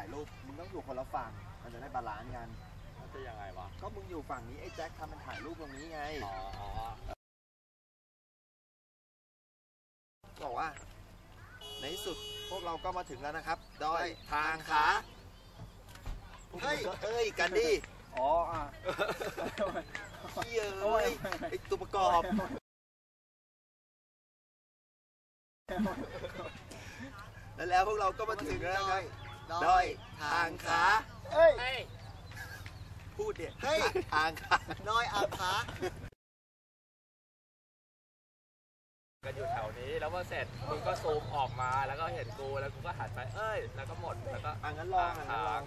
ถ่ายรูปมึงต้องอยู่คนละฝั่งมันจะได้ balance กันมันจะยังไงวะก็มึงอยู่ฝั่งนี้ไอ้แจ็คทำมันถ่ายรูปตรงนี้ไงอ๋อบอกว่า ในที่สุดพวกเราก็มาถึงแล้วนะครับดอยถ่างขาเฮ้ยเอ้ยกันดิอ๋ออะเฮ้ยเอ้ยไอ้ตัวประกอบแล้วแล้วพวกเราก็มาถึงแล้วนะครับ ดอยทางขาเอ้ยเฮ้ย พูดเด็ดเฮ้ย ทางขาดอยอาขากันอยู่แถวนี้แล้วพอเสร็จมึงก็ซูมออกมาแล้วก็เห็นกูแล้วกูก็หันไปเอ้ย แล้วก็หมดแล้วก็อะงั้นลองอะงั้นลอง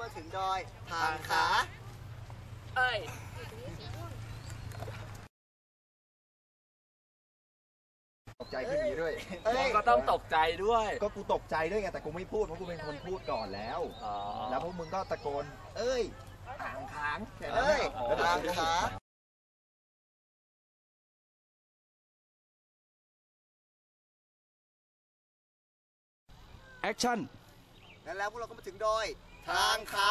มาถึงดอยทางขา เอ้ย ตกใจขึ้นดีด้วยเอ้ยมึงก็ต้องตกใจด้วย ก็กูตกใจด้วยไงแต่กูไม่พูดเพราะกูเป็นคนพูดก่อนแล้วอ๋อแล้วพวกมึงก็ตะโกน เอ้ยถ่างขาแค่นั้นเอ้ยแล้วเดี๋ยวกูก็ขา action แล้วแล้วพวกเราก็มาถึงดอย ถ่างขา